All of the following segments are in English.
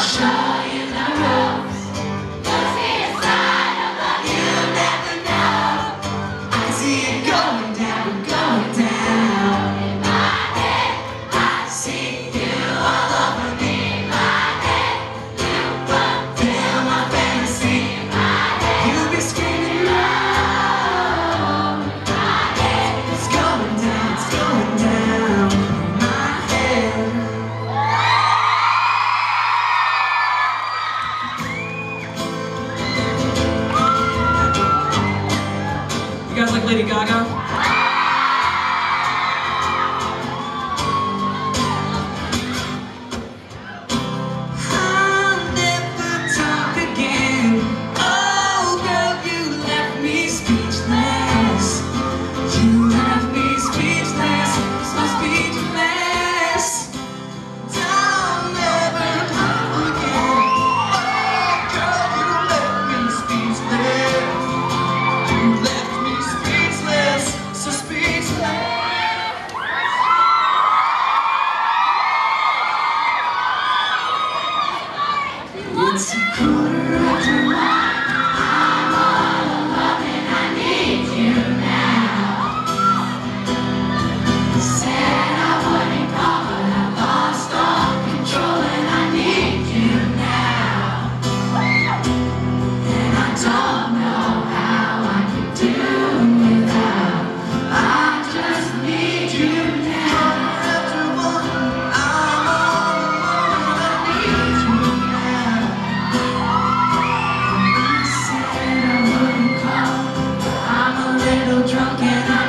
shine. Lady Gaga? can I?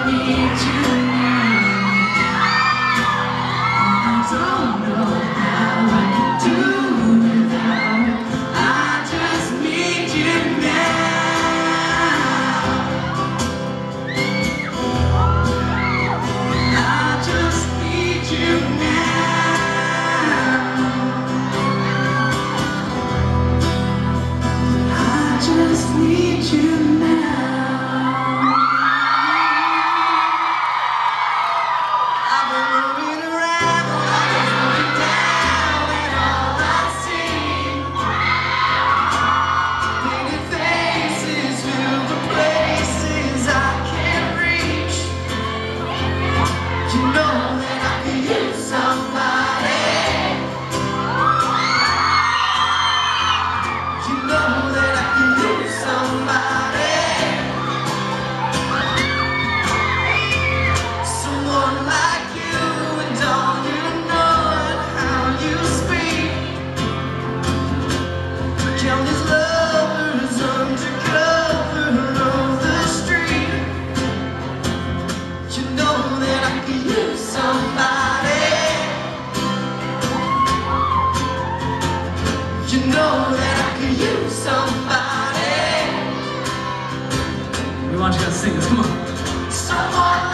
Want you to sing this. Come on. Someone